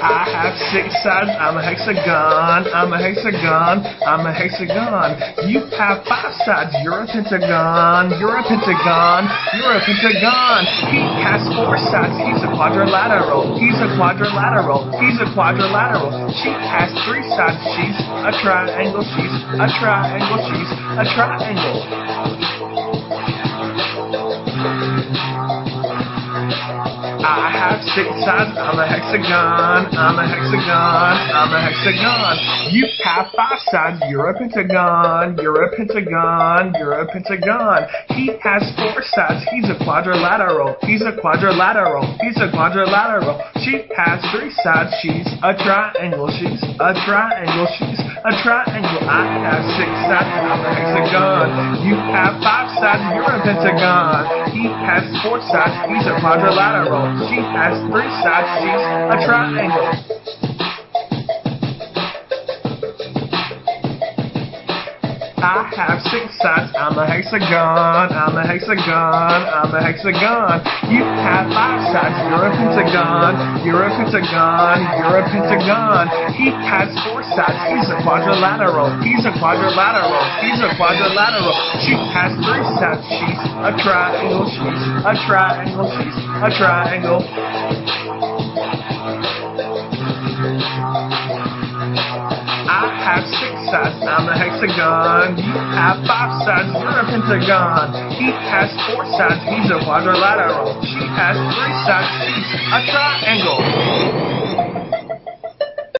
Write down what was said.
I have six sides. I'm a hexagon. I'm a hexagon. I'm a hexagon. You have five sides. You're a pentagon. You're a pentagon. You're a pentagon. He has four sides. He's a quadrilateral. He's a quadrilateral. He's a quadrilateral. She has three sides. She's a triangle. She's a triangle. She's a triangle. Have six sides. I'm a hexagon. I'm a hexagon. I'm a hexagon. You have five sides. You're a pentagon. You're a pentagon. You're a pentagon. He has four sides. He's a quadrilateral. He's a quadrilateral. He's a quadrilateral. She has three sides. She's a triangle. She's a triangle. She's a triangle. I have six sides. I'm a hexagon. You have five sides. You're a pentagon. He has four sides. He's a quadrilateral. She has three sides. She's a triangle. I have six sides. I'm a hexagon. I'm a hexagon. I'm a hexagon. You have five sides. You're a pentagon. You're a pentagon. You're a pentagon. He has four sides. He's a quadrilateral. He's a quadrilateral. He's a quadrilateral. She has three sides. She's a triangle. She's a triangle. She's a triangle. I have six I'm a hexagon. You have five sides. You're a pentagon. He has four sides. He's a quadrilateral. She has three sides. She's a triangle.